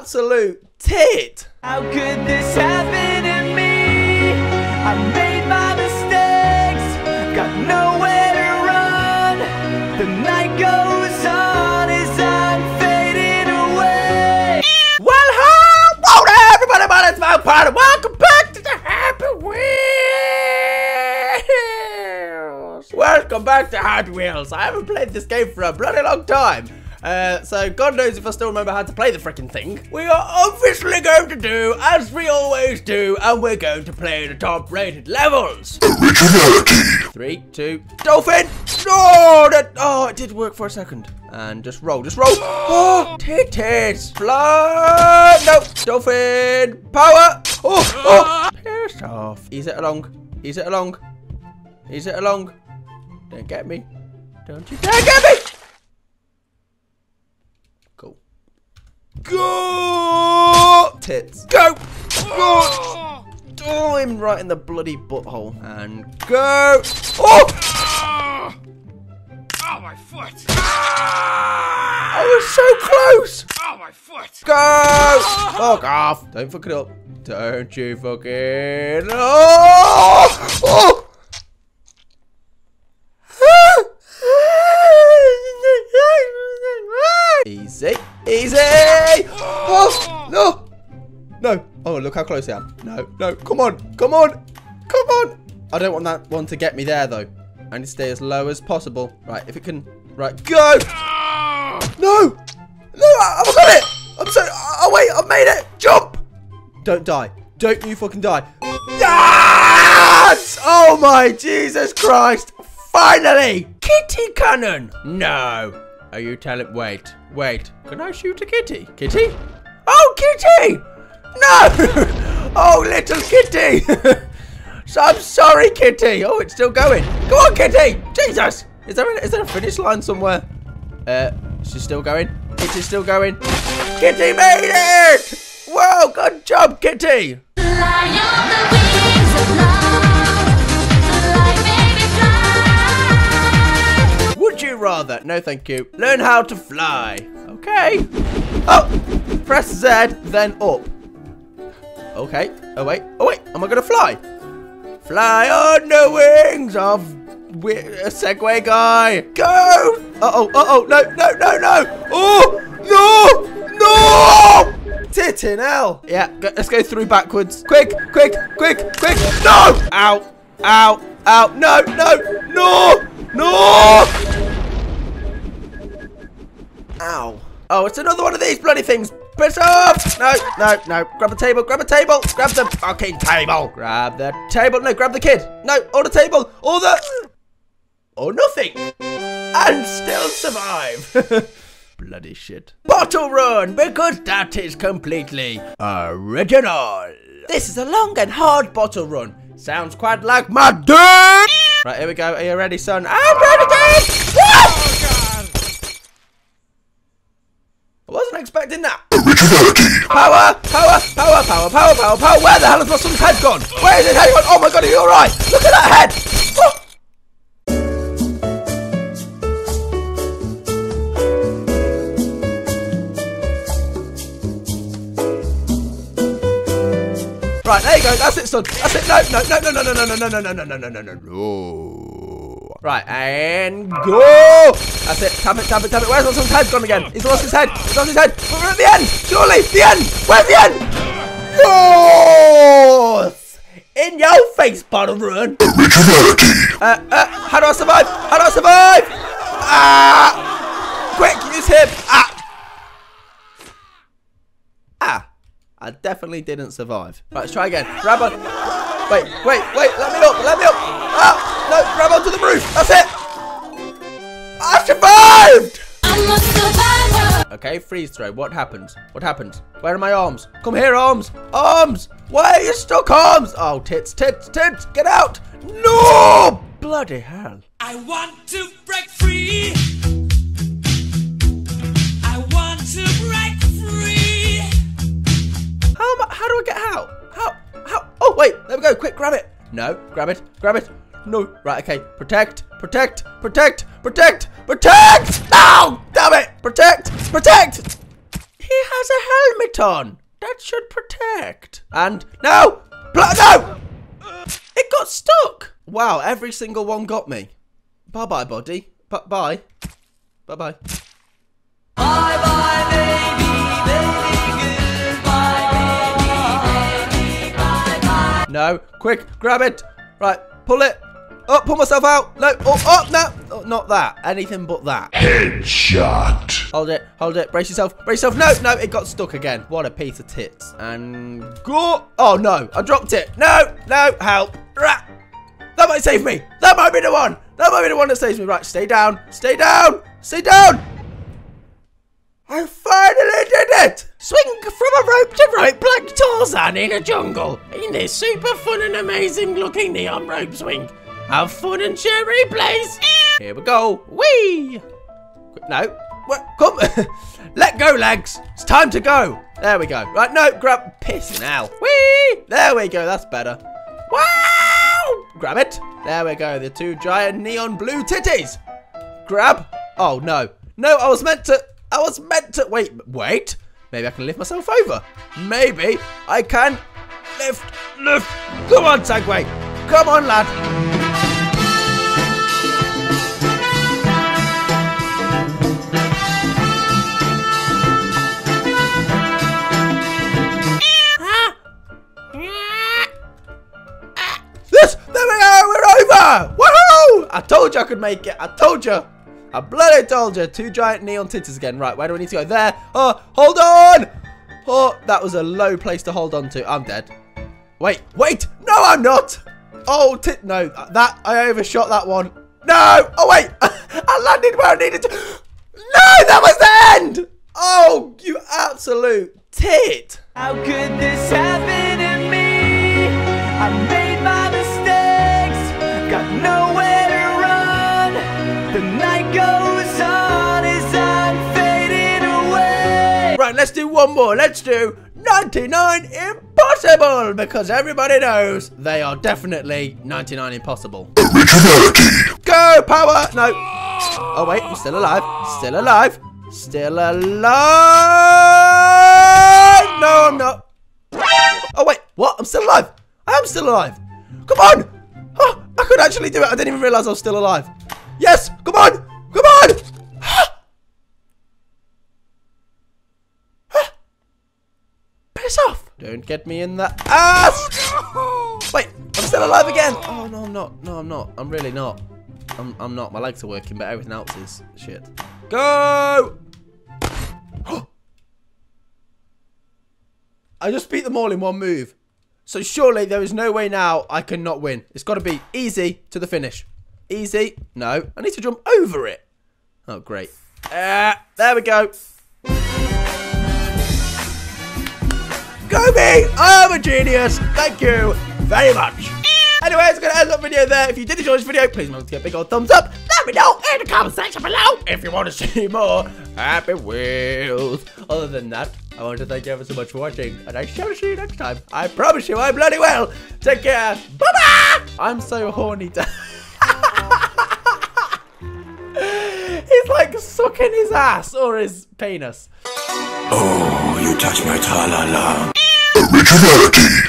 absolute tit. How could this happen to me? I made my mistakes, got nowhere to run. The night goes on as I'm fading away. Well, hello everybody. My name's Party. Welcome back to the Happy Wheels. Welcome back to Hot Wheels. I haven't played this game for a bloody long time. Uh, so God knows if I still remember how to play the freaking thing. We are obviously going to do as we always do, and we're going to play the top rated levels. Originality. Three, two, dolphin! No! That, oh, it did work for a second. And just roll, just roll. Oh, titties! Fly! No, dolphin! Power! Oh, oh! Piss off. Ease it along. Ease it along. Ease it along. Don't get me. Don't you dare get me! Go! Tits. Go! Go! Oh, him right in the bloody butthole. And go! Oh! oh! Oh, my foot! I was so close! Oh, my foot! Go! Fuck off. Don't fuck it up. Don't you fucking... Oh! Oh! Look how close I am. No, no. Come on. Come on. Come on. I don't want that one to get me there, though. I need to stay as low as possible. Right, if it can... Right, go! No! No, I- I've got it! I'm so... Oh, wait, I've made it! Jump! Don't die. Don't you fucking die. Yes! Oh, my Jesus Christ! Finally! Kitty cannon! No. Are you telling... Wait, wait. Can I shoot a kitty? Kitty? Oh, kitty! No! oh, little kitty! so I'm sorry, kitty. Oh, it's still going. Go on, kitty! Jesus! Is there a, is there a finish line somewhere? Uh, she's still going. Kitty's still going. Kitty made it! Whoa, good job, Kitty! Would you rather? No, thank you. Learn how to fly. Okay. Oh, press Z, then up. Okay. Oh, wait. Oh, wait. Am I going to fly? Fly on the wings of a Segway guy. Go! Uh-oh, uh-oh. No, no, no, no. Oh, no, no! Titting hell. Yeah, go, let's go through backwards. Quick, quick, quick, quick. No! Ow, ow, ow. No, no, no, no! Ow. Oh, it's another one of these bloody things. Piss off! No, no, no. Grab the table, grab the table, grab the fucking table. Grab the table. No, grab the kid. No, all the table, all the... Or nothing. And still survive. bloody shit. Bottle run, because that is completely original. This is a long and hard bottle run. Sounds quite like my dick. Right, here we go. Are you ready, son? I'm ready, Dad. Expecting that. Power, power, power, power, power, power, power. Where the hell has son's head gone? Where is his head gone? Oh my god, are you alright? Look at that head. Oh. Right, there you go. That's it, son. That's it. No, no, no, no, no, no, no, no, no, no, no, no, no, no, no, no. Right, and go. That's it. Tap it, tap it, tap it. Where's my son's head gone again? He's lost his head. He's lost his head. We're at the end. Surely, the end. Where's the end? North. In your face, bottle run. Uh, uh, how do I survive? How do I survive? Ah! Quick, use him. Ah! Ah! I definitely didn't survive. Right, let's try again. Grab on. Wait, wait, wait. Let me up. Let me up. Ah! No, grab onto survived. I'm a survivor. Okay, freeze throw. What happens? What happens? Where are my arms? Come here, arms. Arms. Why are you stuck, arms? Oh, tits, tits, tits. Get out. No! Bloody hell. I want to break free. I want to break free. How am I, How do I get out? How? How? Oh, wait. There we go. Quick, grab it. No, grab it. Grab it. No. Right, okay. Protect. Protect. Protect. Protect. Protect. No! Damn it. Protect. Protect. He has a helmet on. That should protect. And no, no. It got stuck. Wow, every single one got me. Bye bye, buddy. B- bye. Bye bye. Bye bye, baby, baby, goodbye, baby, baby, bye bye. No, quick, grab it. Right, pull it. Oh, pull myself out. No, oh, oh, no. Oh, not that. Anything but that. Headshot. Hold it, hold it. Brace yourself, brace yourself. No, no, it got stuck again. What a piece of tits. And go. Oh, no, I dropped it. No, no, help. Rah. That might save me. That might be the one. That might be the one that saves me. Right, stay down, stay down, stay down. I finally did it! Swing from a rope to rope like Tarzan in a jungle in this super fun and amazing looking neon rope swing. Have fun and share replays. Here we go. Whee! No. What? Come. Let go, legs. It's time to go. There we go. Right, no, grab. Piss now. Whee! There we go. That's better. Wow! Grab it. There we go. The two giant neon blue titties. Grab. Oh, no. No, I was meant to. I was meant to. Wait, wait. Maybe I can lift myself over. Maybe I can lift, lift. Come on, Segway. Come on, lad. This, there we go, we're over! Woohoo! I told you I could make it. I told you. I bloody told you. Two giant neon titties again. Right, where do we need to go? There. Oh, hold on! Oh, that was a low place to hold on to. I'm dead. Wait, wait! No, I'm not! Oh, tit. No, that I overshot that one. No! Oh wait! I landed where I needed to. No, that was the end! Oh, you absolute tit! How could this happen Right, let's do one more. Let's do 99 Impossible because everybody knows they are definitely 99 Impossible. Originality. Go, power! No. Oh, wait, I'm still alive. Still alive. Still alive. No, I'm not. Oh, wait, what? I'm still alive. I am still alive. Come on. Oh, I could actually do it. I didn't even realize I was still alive. Yes, come on. Come on. Off! Don't get me in the ass! Wait, I'm still alive again! Oh, no, I'm not. No, I'm not. I'm really not. I'm, I'm not. My legs are working, but everything else is shit. Go! I just beat them all in one move. So surely there is no way now I can not win. It's got to be easy to the finish. Easy. No. I need to jump over it. Oh, great. Uh, there we go. Me! I'm a genius! Thank you very much. Anyway, it's going to end that video there. If you did enjoy this video, please remember to give a big old thumbs up. Let me know in the comment section below if you want to see more Happy Wheels. Other than that, I want to thank you ever so much for watching, and I shall see you next time. I promise you I bloody will. Take care. Bye-bye! I'm so horny. He's like sucking his ass or his penis. Oh, you touch my tra-la-la. Originality.